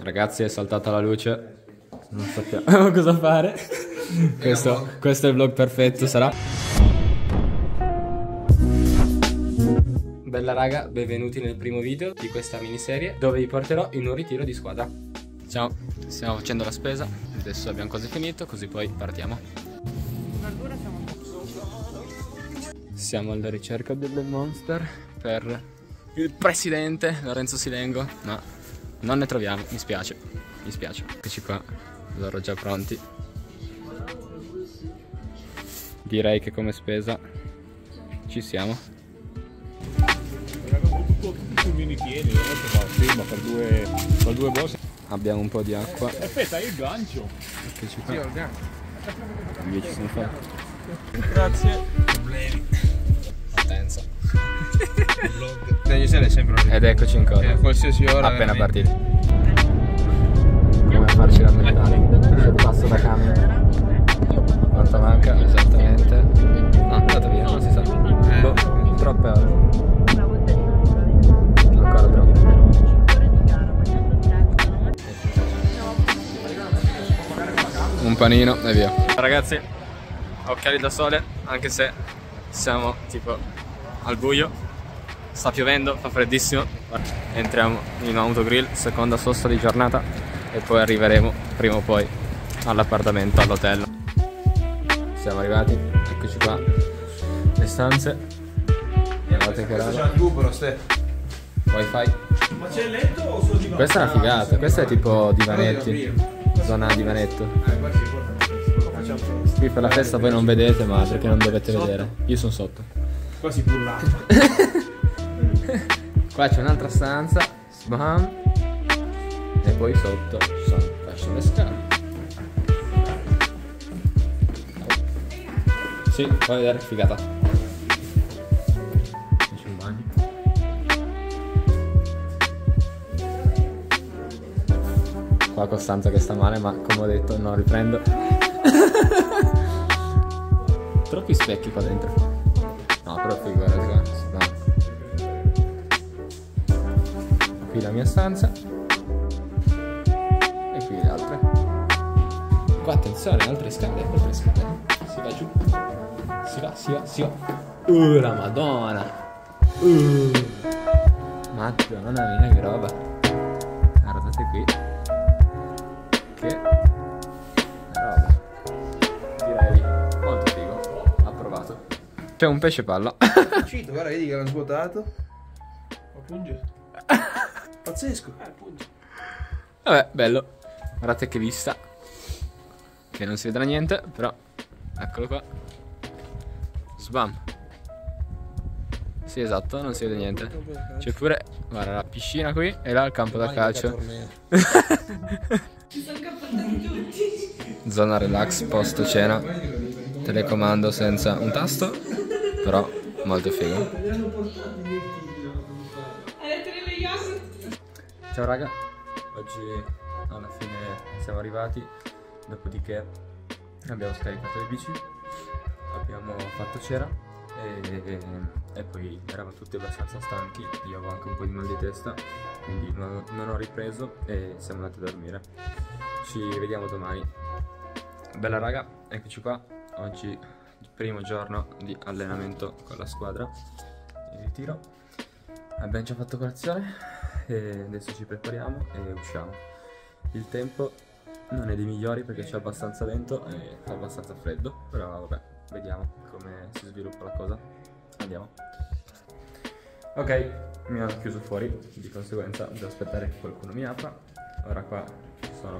Ragazzi è saltata la luce. Non sappiamo cosa fare. Questo, questo è il vlog perfetto, sarà. Bella raga, benvenuti nel primo video di questa miniserie dove vi porterò in un ritiro di squadra. Ciao, stiamo facendo la spesa, adesso abbiamo quasi finito, così poi partiamo. Siamo alla ricerca delle monster per il presidente Lorenzo Silengo, ma non ne troviamo, mi spiace, mi spiace. Eccoci qua, loro già pronti. Direi che come spesa ci siamo. Abbiamo un po' di acqua. Aspetta, il gancio. Eccoci qua. Io ci sono fatto. Grazie. Partenza. Degli sera è sempre un Ed eccoci in coda. qualsiasi ora. Appena veramente. partiti. Come farci la mentale. Se passo da camera. Quanto manca? Esattamente. No, è andato via, non si sa. Boh, troppe ore. Ancora troppo. Un panino e via. Ragazzi, occhiali da sole, anche se siamo tipo al buio. Sta piovendo, fa freddissimo. Entriamo in autogrill, seconda sosta di giornata e poi arriveremo prima o poi all'appartamento, all'hotel. Siamo arrivati, eccoci qua. Le stanze. Guardate che C'è roba. la TV però ste. Wifi. Ma c'è il letto o solo di Questa è una figata, questa è tipo divanetti. Zona divanetto. Qui per la festa voi non vedete, ma perché non dovete vedere. Io sono sotto. Qua si pullava. Qua c'è un'altra stanza. Sbam. E poi sotto faccio le scale. Sì, puoi vedere, figata. C'è un bagno. Qua Costanza che sta male, ma come ho detto non riprendo. Troppi specchi qua dentro. Però figurati qua. Qui la mia stanza. E qui le altre. Qua attenzione, altre scale, altre scale. Si va giù. Si va, si va, si va. Uh, la madonna. Uh. Madonna mia, che roba. Guardate qui. Che roba. Direi molto figo. Approvato. C'è un pesce palla. Cito, guarda, vedi che l'hanno svuotato. Ma punge? Pazzesco. Eh, punge. Vabbè, bello. Guardate che vista. Che non si vedrà niente, però. Eccolo qua. Sbam. Sì, esatto, non si vede niente. C'è pure, guarda, la piscina qui e là il campo da calcio. Zona relax, post cena. Telecomando senza un tasto, però molto figo. Ciao raga, oggi alla fine siamo arrivati, dopodiché abbiamo scaricato le bici, abbiamo fatto cena e, e poi eravamo tutti abbastanza stanchi, io avevo anche un po' di mal di testa, quindi non, non ho ripreso e siamo andati a dormire. Ci vediamo domani. Bella raga, eccoci qua, oggi il primo giorno di allenamento con la squadra in ritiro. Abbiamo già fatto colazione e adesso ci prepariamo e usciamo. Il tempo non è dei migliori perché c'è abbastanza vento e fa abbastanza freddo, però vabbè, vediamo come si sviluppa la cosa. Andiamo. Ok, mi hanno chiuso fuori, di conseguenza devo aspettare che qualcuno mi apra. Ora qua ci sono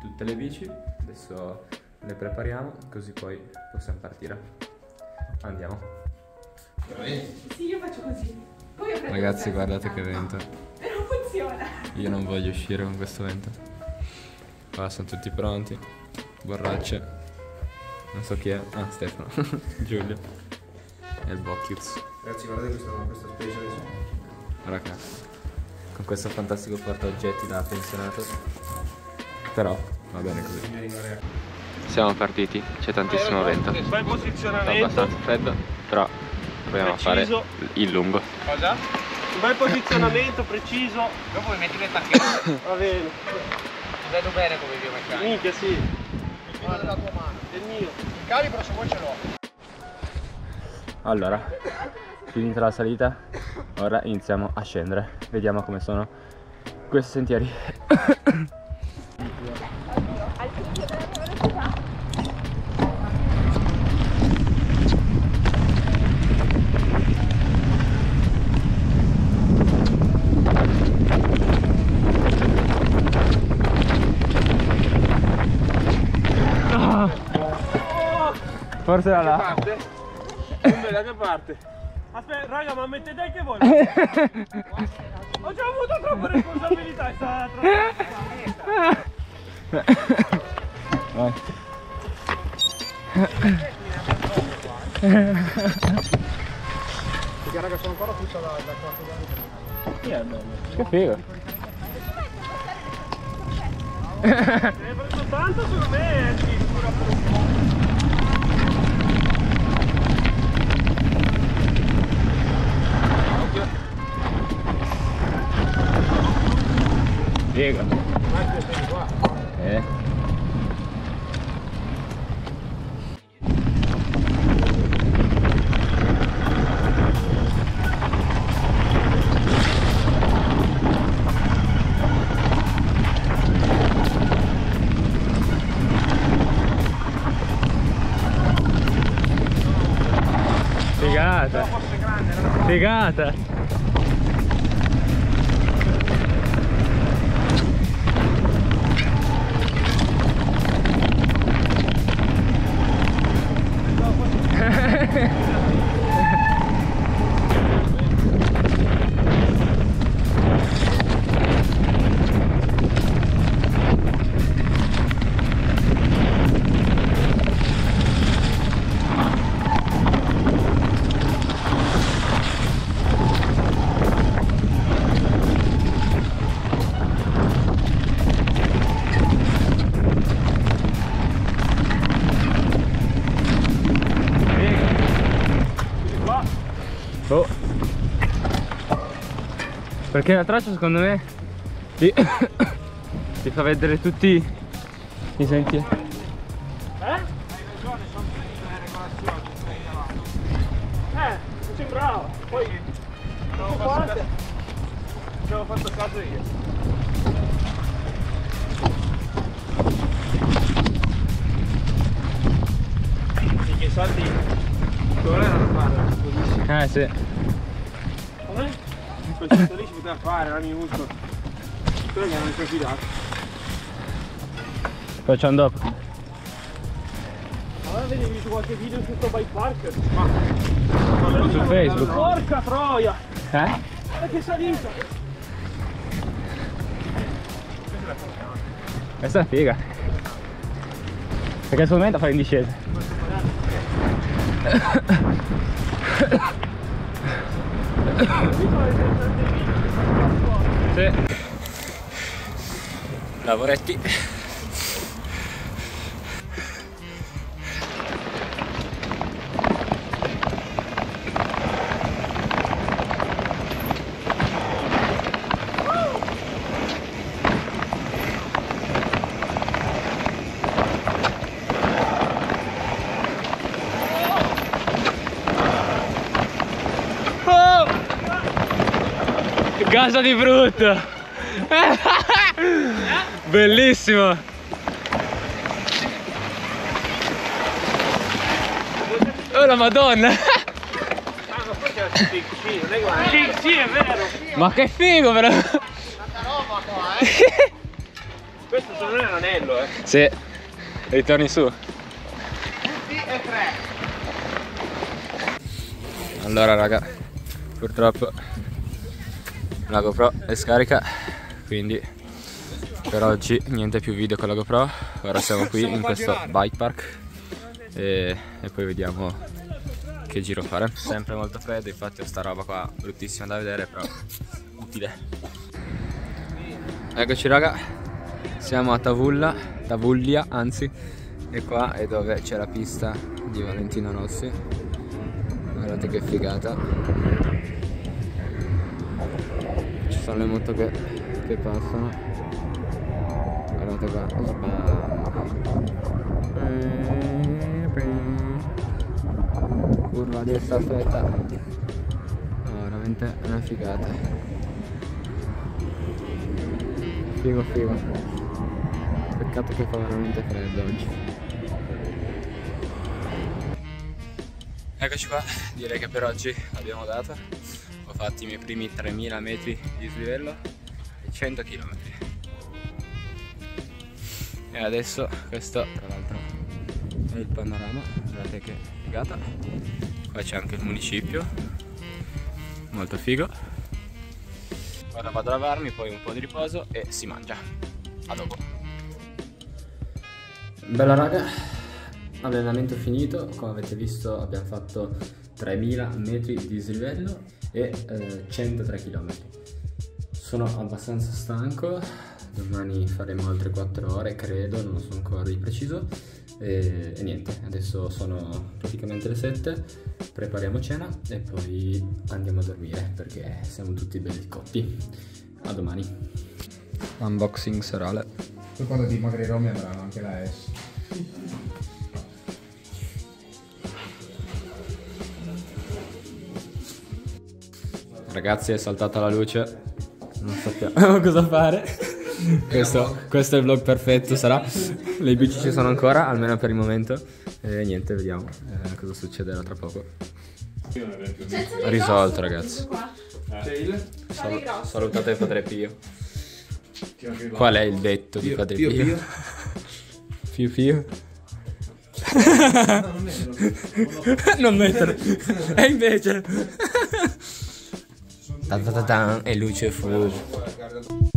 tutte le bici, adesso le prepariamo così poi possiamo partire. Andiamo. Sì, io faccio così. Poi io prendo Ragazzi guardate che vento. E non funziona. Io non voglio uscire con questo vento. Qua sono tutti pronti. Borracce. Non so chi è. Ah, Stefano. Giulio. E il Bocchiuz. Ragazzi, guardate questa, questa special. Guarda qua. Con questo fantastico portaoggetti da pensionato. Però va bene così. Siamo partiti, c'è tantissimo vento. Bel Sta posizionamento. abbastanza freddo, però proviamo a fare Preciso. il lungo. Cosa? Un bel posizionamento preciso. Dopo mi metti le tacchette. Va bene. Ti vedo bene come biomeccanico. Minchia sì. Guarda la tua mano. Il mio. Il calibro se vuoi ce l'ho. Allora, finita la salita, ora iniziamo a scendere. Vediamo come sono questi sentieri. Forse era là. Da che parte? Aspetta, raga, ma mettete anche voi. Ho già avuto troppe responsabilità, è stata Vai. Perché raga sono ancora tutta da, da quarto d'anno. Che figo. Ne hai preso tanto secondo me Figo. Eh. Figata. Figata. Perché la traccia secondo me ti, ti fa vedere tutti i sentieri. Eh? Eh, mi sembrava. Poi non parte. Ci avevo fatto caso io. Era da fare, così. Eh sì. A me quel salto lì si poteva fare, era minuscolo. Solo che non ci ho fidato. Facciamo dopo. Allora avevi visto qualche video su sto bike park? Ma... Su Facebook. Porca troia! Eh? Guarda che salita! Questa è figa. Perché suo momento fare in discesa. Sì. Lavoretti. Casa di brutto! Bellissimo! Oh la madonna! Ah, sì, sì, è vero! Ma che figo però! Questo se non è un anello, eh! Sì, ritorni su. Allora raga, purtroppo la GoPro è scarica, quindi per oggi niente più video con la GoPro. Ora siamo qui in questo bike park e, e poi vediamo che giro fare. Sempre molto freddo, infatti ho sta roba qua bruttissima da vedere, però utile. Eccoci raga, siamo a Tavulla, Tavullia anzi, e qua è dove c'è la pista di Valentino Rossi. Guardate che figata. Sono le moto che, che passano. Guardate qua. Curva a destra stretta. No, veramente una figata. Figo figo. Peccato che fa veramente freddo oggi. Eccoci qua, direi che per oggi abbiamo dato. Ho fatto i miei primi 3000 metri di slivello e 100 km. E adesso questo tra l'altro è il panorama, guardate che figata. Qua c'è anche il municipio, molto figo. Ora vado a lavarmi, poi un po' di riposo e si mangia. A dopo. Bella raga, allenamento finito, come avete visto abbiamo fatto 3000 metri di dislivello e eh, 103 km. Sono abbastanza stanco, domani faremo altre 4 ore credo, non lo so ancora di preciso. E, e niente, adesso sono praticamente le 7, prepariamo cena e poi andiamo a dormire perché siamo tutti belli cotti. A domani. Unboxing serale. Poi quando dimagrirò mi avranno anche la S. Ragazzi è saltata la luce, non sappiamo cosa fare. Questo, questo è il vlog perfetto sarà. Le bici ci sono ancora, almeno per il momento. E niente, vediamo eh, cosa succederà tra poco. Risolto ragazzi. Sal- salutate Padre Pio. Qual è il detto di Padre Pio, Pio? Pio. Pio Pio? non mettere. E invece... Ta ta ta ta, e luce fu.